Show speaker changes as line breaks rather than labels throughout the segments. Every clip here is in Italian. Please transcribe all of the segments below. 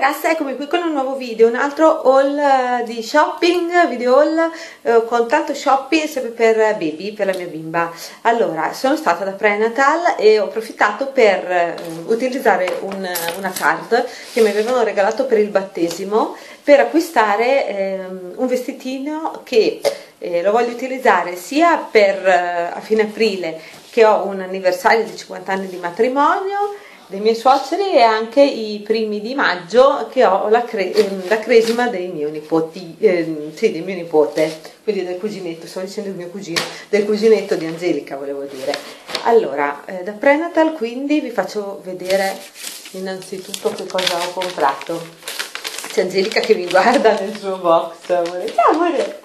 Ragazze eccomi qui con un nuovo video, un altro haul eh, di shopping, video haul eh, con tanto shopping sempre per baby, per la mia bimba. Allora, sono stata da prenatal e ho approfittato per eh, utilizzare un, una card che mi avevano regalato per il battesimo per acquistare eh, un vestitino che eh, lo voglio utilizzare sia per eh, a fine aprile che ho un anniversario di 50 anni di matrimonio dei miei suoceri e anche i primi di maggio che ho la, cre- ehm, la cresima dei miei nipoti, eh, sì, del mio nipote, quindi del cuginetto, stavo dicendo del mio cugino, del cuginetto di Angelica volevo dire. Allora, eh, da prenatal quindi vi faccio vedere innanzitutto che cosa ho comprato. C'è Angelica che mi guarda nel suo box, amore. Ciao amore!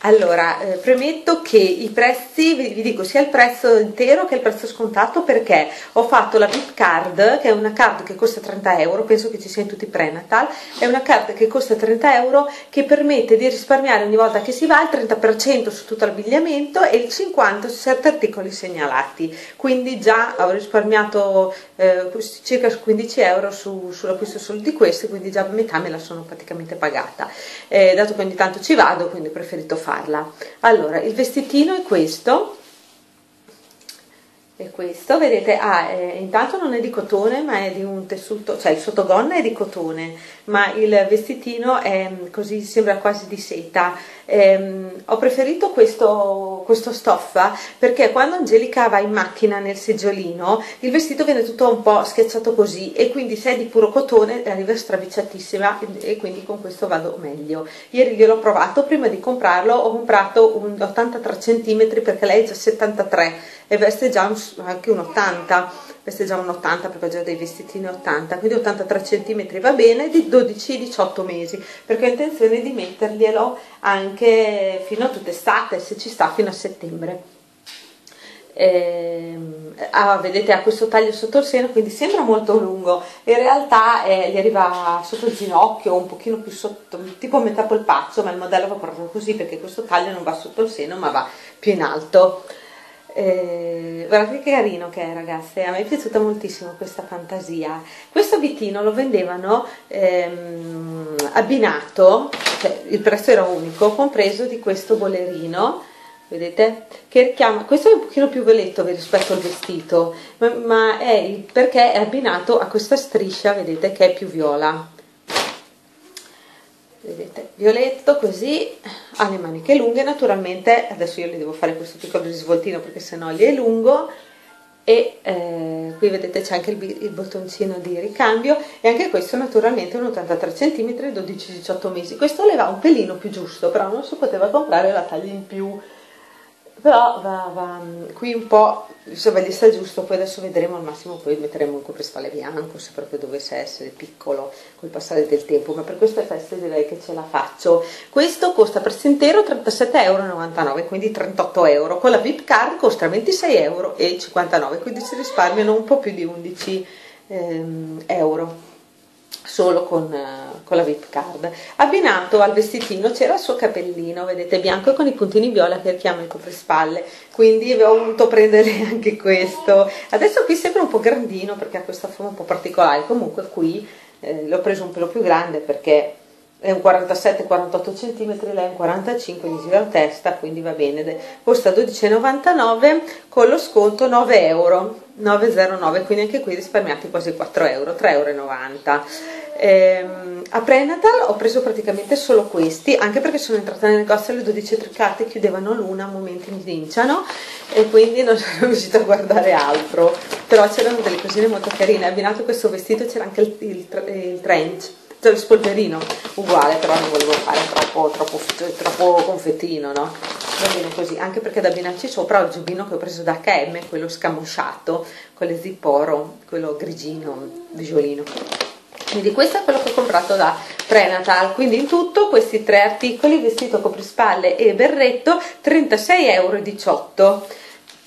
Allora, eh, premetto che i prezzi, vi, vi, dico sia il prezzo intero che il prezzo scontato perché ho fatto la VIP card, che è una card che costa 30 euro, penso che ci sia in tutti i prenatal, è una card che costa 30 euro che permette di risparmiare ogni volta che si va il 30% su tutto l'abbigliamento e il 50% su certi articoli segnalati, quindi già ho risparmiato eh, circa 15 euro su, sull'acquisto solo di questi, quindi già metà me la sono praticamente pagata. Eh, dato che ogni tanto ci vado, quindi ho preferito farlo farla. Allora il vestitino è questo. È questo, vedete, ah, eh, intanto non è di cotone ma è di un tessuto, cioè il sottogonna è di cotone ma il vestitino è mm, così, sembra quasi di seta eh, ho preferito questo, questo, stoffa perché quando Angelica va in macchina nel seggiolino il vestito viene tutto un po' schiacciato così e quindi se è di puro cotone arriva stravicciatissima e quindi con questo vado meglio. Ieri gliel'ho provato, prima di comprarlo ho comprato un 83 cm perché lei è già 73 e veste già un, anche un 80 veste già un 80 perché ho già dei vestitini 80 quindi 83 cm va bene di 12-18 mesi perché ho intenzione di metterglielo anche fino a tutta estate se ci sta fino a settembre. Eh, ah, vedete ha questo taglio sotto il seno quindi sembra molto lungo. In realtà eh, gli arriva sotto il ginocchio un pochino più sotto tipo metà polpaccio ma il modello va portato così perché questo taglio non va sotto il seno ma va più in alto eh, guardate che carino che è ragazze, a me è piaciuta moltissimo questa fantasia. Questo abitino lo vendevano ehm, abbinato, cioè il prezzo era unico, compreso di questo bolerino, vedete? Che richiama, questo è un pochino più violetto rispetto al vestito, ma, ma è perché è abbinato a questa striscia, vedete, che è più viola vedete violetto così ha le maniche lunghe naturalmente adesso io le devo fare questo piccolo risvoltino perché sennò gli è lungo e eh, qui vedete c'è anche il, il, bottoncino di ricambio e anche questo naturalmente un 83 cm 12-18 mesi. Questo le va un pelino più giusto però non si poteva comprare la taglia in più però va, va, qui un po' insomma gli sta giusto poi adesso vedremo al massimo poi metteremo un coprespalle bianco se proprio dovesse essere piccolo col passare del tempo ma per queste feste direi che ce la faccio. Questo costa per intero 37,99 euro quindi 38 euro. Con la VIP card costa 26,59 euro quindi si risparmiano un po' più di 11 ehm, euro solo con, uh, con, la VIP card. Abbinato al vestitino c'era il suo capellino, vedete, bianco con i puntini viola che richiama il coprespalle, quindi ho voluto prendere anche questo. Adesso qui sembra un po' grandino perché ha questa forma un po' particolare, comunque qui eh, l'ho preso un pelo più grande perché è un 47-48 cm, lei è un 45, gli gira la testa, quindi va bene, costa 12,99 con lo sconto 9 euro, 9,09, quindi anche qui risparmiati quasi 4 euro, 3,90 euro. Ehm, a Prenatal ho preso praticamente solo questi, anche perché sono entrata nel negozio alle 12.30, chiudevano l'una a momenti mi vinciano e quindi non sono riuscita a guardare altro, però c'erano delle cosine molto carine, abbinato questo vestito c'era anche il, il, il trench il spolverino uguale però non volevo fare troppo, troppo, troppo confettino no? va bene così anche perché da abbinarci sopra ho il giubbino che ho preso da H&M quello scamosciato con le zipporo quello grigino vigiolino. Quindi questo è quello che ho comprato da Prenatal. Quindi in tutto questi tre articoli vestito coprispalle e berretto 36,18 euro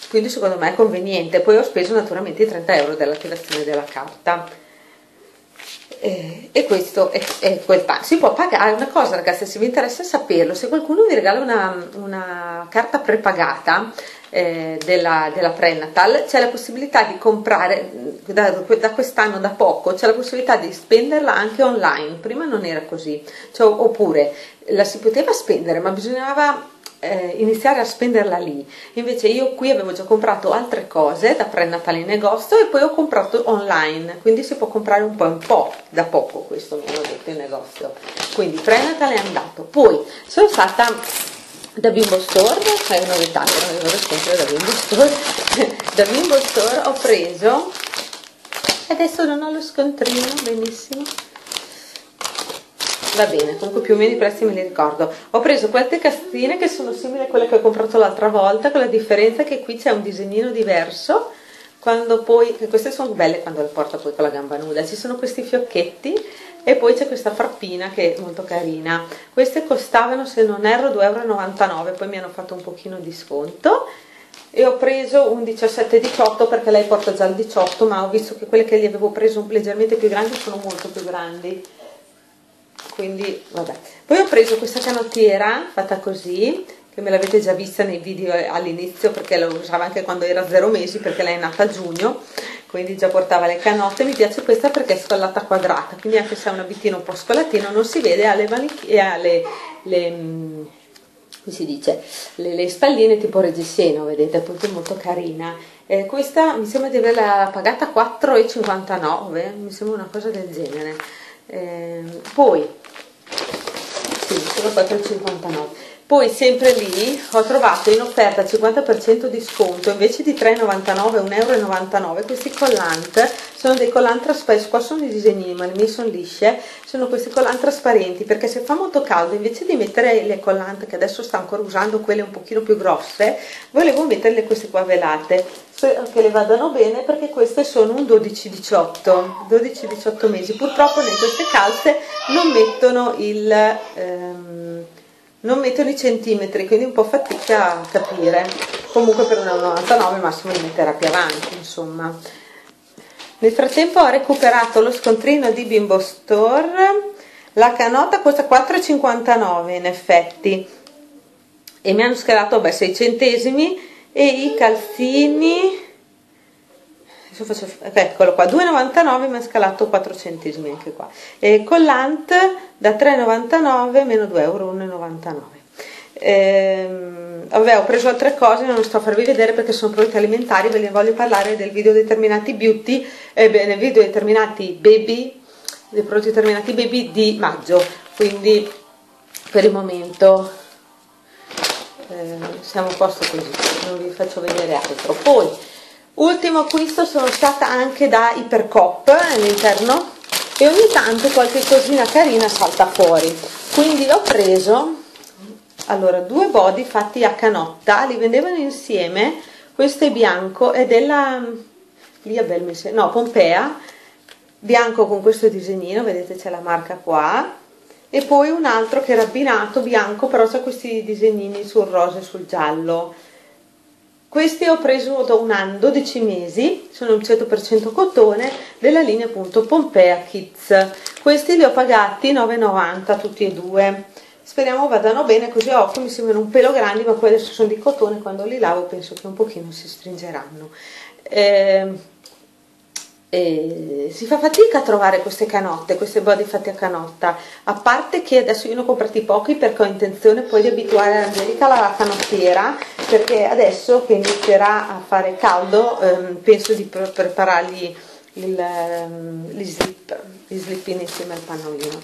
quindi secondo me è conveniente. Poi ho speso naturalmente i 30 euro dell'attivazione della carta eh, e questo è, è quel pack. Si può pagare una cosa, ragazzi, se vi interessa saperlo, se qualcuno vi regala una, una carta prepagata, eh, della, della prenatal c'è la possibilità di comprare da, da, quest'anno da poco c'è la possibilità di spenderla anche online prima non era così cioè, oppure la si poteva spendere ma bisognava eh, iniziare a spenderla lì. Invece io qui avevo già comprato altre cose da prenatale in negozio e poi ho comprato online, quindi si può comprare un po' un po' da poco, questo mi hanno detto in negozio. Quindi prenatale è andato. Poi sono stata da Bimbo Store, è una novità non avevo sempre da Bimbo Store, da Bimbo Store ho preso, adesso non ho lo scontrino, benissimo, va bene, comunque più o meno i prezzi me li ricordo. Ho preso queste castine che sono simili a quelle che ho comprato l'altra volta, con la differenza che qui c'è un disegnino diverso, quando poi, queste sono belle quando le porta poi con la gamba nuda, ci sono questi fiocchetti e poi c'è questa frappina che è molto carina. Queste costavano, se non erro, 2,99 euro, poi mi hanno fatto un pochino di sconto e ho preso un 17-18 perché lei porta già il 18 ma ho visto che quelle che gli avevo preso leggermente più grandi sono molto più grandi quindi vabbè. Poi ho preso questa canottiera fatta così che me l'avete già vista nei video all'inizio perché la usava anche quando era zero mesi perché lei è nata a giugno quindi già portava le canotte. Mi piace questa perché è scollata quadrata quindi anche se ha un abitino un po' scollatino non si vede ha le, e ha le, le mm, come si dice? Le, le spalline tipo reggiseno vedete appunto è molto carina. Eh, questa mi sembra di averla pagata 4,59 mi sembra una cosa del genere eh, poi sì, sono 4,59 poi sempre lì ho trovato in offerta 50% di sconto invece di 3,99 1,99 euro questi collant sono dei collant trasparenti qua sono i disegni ma le mie sono lisce sono questi collant trasparenti perché se fa molto caldo invece di mettere le collant che adesso sto ancora usando quelle un pochino più grosse volevo metterle queste qua velate che le vadano bene perché queste sono un 12-18 12-18 mesi. Purtroppo in queste calze non mettono il ehm, non mettono i centimetri quindi un po' fatica a capire. Comunque per 1,99 massimo li metterà più avanti insomma. Nel frattempo ho recuperato lo scontrino di Bimbo Store. La canota costa 4,59 in effetti. E mi hanno scalato beh, 6 centesimi e i calzini. Faccio, eccolo qua 2,99 mi ha scalato 4 centesimi anche qua. E collant da 3,99 meno 2 euro 1,99 ehm, vabbè ho preso altre cose non sto a farvi vedere perché sono prodotti alimentari ve ne voglio parlare del video determinati beauty e beh, video determinati baby dei prodotti determinati baby di maggio. Quindi per il momento eh, siamo a posto così non vi faccio vedere altro. Poi ultimo acquisto sono stata anche da Ipercop all'interno e ogni tanto qualche cosina carina salta fuori. Quindi ho preso allora due body fatti a canotta li vendevano insieme questo è bianco è della Liabel no Pompea bianco con questo disegnino vedete c'è la marca qua e poi un altro che era abbinato bianco però c'è questi disegnini sul rosa e sul giallo. Questi ho preso da un anno 12 mesi sono un 100% cotone della linea appunto Pompea Kids. Questi li ho pagati 9,90 tutti e due. Speriamo vadano bene così a occhio mi sembrano un pelo grandi ma poi adesso sono di cotone quando li lavo penso che un pochino si stringeranno. Eh, e si fa fatica a trovare queste canotte, queste body fatte a canotta, a parte che adesso io ne ho comprati pochi perché ho intenzione poi di abituare Angelica alla canottiera, perché adesso che inizierà a fare caldo ehm, penso di pre preparargli il, ehm, gli, slip, gli slippini insieme al pannolino.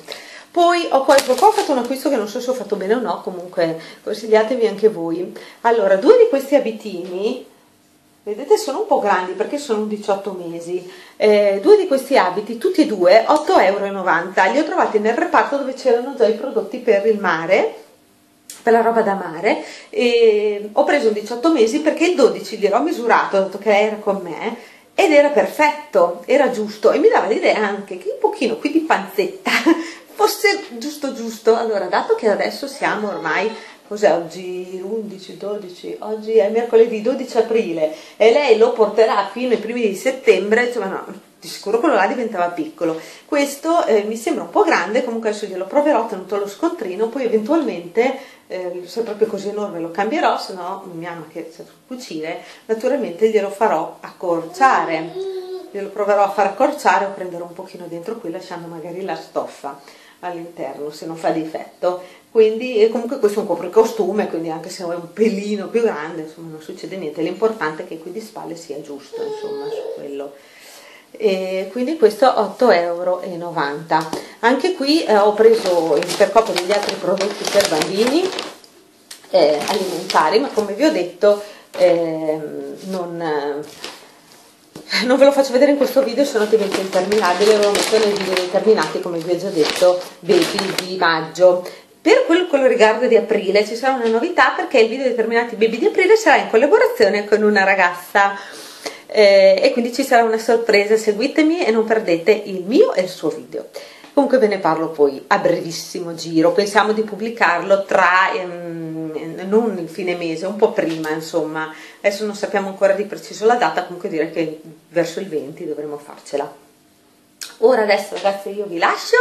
Poi ho, qua, qua ho fatto un acquisto che non so se ho fatto bene o no, comunque consigliatevi anche voi. Allora, due di questi abitini Vedete sono un po' grandi perché sono 18 mesi. Eh, due di questi abiti, tutti e due, 8,90 euro. Li ho trovati nel reparto dove c'erano già i prodotti per il mare, per la roba da mare. E ho preso un 18 mesi perché il 12 gliel'ho misurato, dato che era con me, ed era perfetto, era giusto. E mi dava l'idea anche che un pochino qui di panzetta fosse giusto giusto. Allora, dato che adesso siamo ormai cos'è oggi? 11, 12, oggi è mercoledì 12 aprile e lei lo porterà fino ai primi di settembre, insomma no, di sicuro quello là diventava piccolo. Questo eh, mi sembra un po' grande comunque adesso glielo proverò tenuto lo scontrino poi eventualmente eh, se è proprio così enorme lo cambierò se no mia mamma che sa cucire naturalmente glielo farò accorciare. Glielo proverò a far accorciare o prenderò un pochino dentro qui lasciando magari la stoffa all'interno se non fa difetto quindi comunque questo è un copricostume quindi anche se è un pelino più grande insomma non succede niente. L'importante è che qui di spalle sia giusto insomma su quello. E quindi questo 8,90 euro anche qui eh, ho preso il percopo degli altri prodotti per bambini eh, alimentari ma come vi ho detto eh, non non ve lo faccio vedere in questo video se no diventa interminabile lo metto nei video determinati come vi ho già detto baby di maggio. Per quello che riguarda di aprile ci sarà una novità perché il video determinati baby di aprile sarà in collaborazione con una ragazza. Eh, e quindi ci sarà una sorpresa seguitemi e non perdete il mio e il suo video comunque ve ne parlo poi a brevissimo giro. Pensiamo di pubblicarlo tra ehm, non il fine mese un po' prima insomma. Adesso non sappiamo ancora di preciso la data comunque direi che verso il 20 dovremo farcela. Ora adesso ragazzi io vi lascio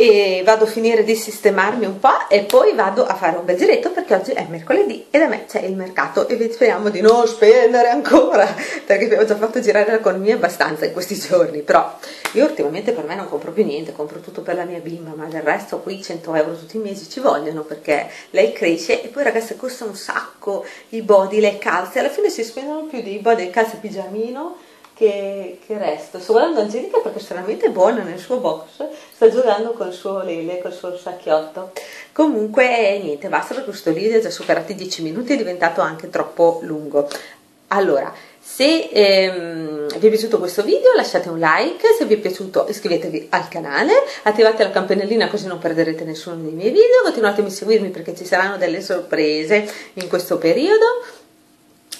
e vado a finire di sistemarmi un po' e poi vado a fare un bel giretto perché oggi è mercoledì e da me c'è il mercato e speriamo di non spendere ancora perché abbiamo già fatto girare l'economia abbastanza in questi giorni. Però io ultimamente per me non compro più niente compro tutto per la mia bimba ma del resto qui 100 euro tutti i mesi ci vogliono perché lei cresce e poi ragazze costa un sacco i body, le calze. Alla fine si spendono più dei body, le calze pigiamino che, che resto. Sto guardando Angelica perché è estremamente buona nel suo box, sta giocando col suo lele, col suo sacchiotto. Comunque niente, basta perché questo video ha già superato i 10 minuti, è diventato anche troppo lungo. Allora, se ehm, vi è piaciuto questo video lasciate un like, se vi è piaciuto iscrivetevi al canale, attivate la campanellina così non perderete nessuno dei miei video, continuate a seguirmi perché ci saranno delle sorprese in questo periodo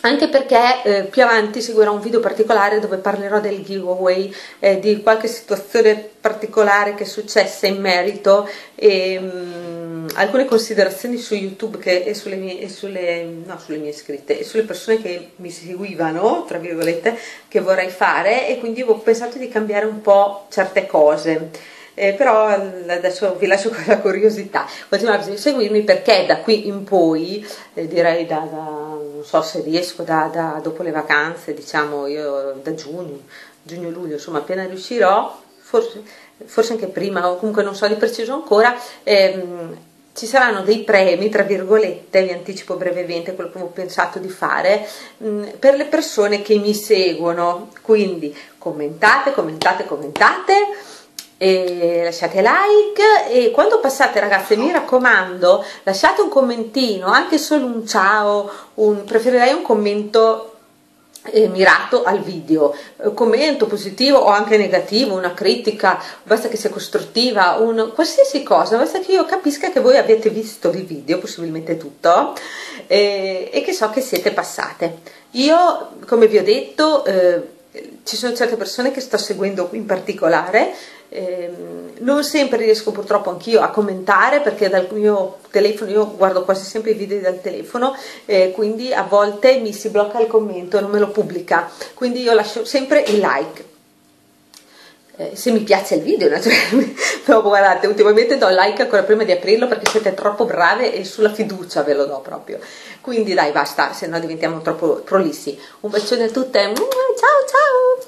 anche perché eh, più avanti seguirò un video particolare dove parlerò del giveaway, eh, di qualche situazione particolare che è successa in merito e mh, mm, alcune considerazioni su YouTube che, e, sulle mie, e sulle, no, sulle mie iscritte e sulle persone che mi seguivano, tra virgolette, che vorrei fare e quindi ho pensato di cambiare un po' certe cose eh, però adesso vi lascio con la curiosità, continuate a seguirmi perché da qui in poi, eh, direi da, da, non so se riesco da, da, dopo le vacanze, diciamo io da giugno, giugno-luglio, insomma appena riuscirò, forse, forse, anche prima o comunque non so di preciso ancora, ehm, ci saranno dei premi, tra virgolette, vi anticipo brevemente quello che ho pensato di fare, mh, per le persone che mi seguono, quindi commentate, commentate, commentate, e lasciate like. E quando passate ragazze mi raccomando lasciate un commentino anche solo un ciao un, preferirei un commento eh, mirato al video. Un commento positivo o anche negativo una critica basta che sia costruttiva un, qualsiasi cosa basta che io capisca che voi avete visto il video possibilmente tutto eh, e che so che siete passate. Io come vi ho detto eh, ci sono certe persone che sto seguendo in particolare eh, non sempre riesco purtroppo anch'io a commentare perché dal mio telefono io guardo quasi sempre i video dal telefono eh, quindi a volte mi si blocca il commento non me lo pubblica. Quindi io lascio sempre il like. Eh, se mi piace il video naturalmente. No, guardate ultimamente do like ancora prima di aprirlo perché siete troppo brave e sulla fiducia ve lo do proprio. Quindi dai basta se no diventiamo troppo prolissi. Un bacione a tutte. Ciao ciao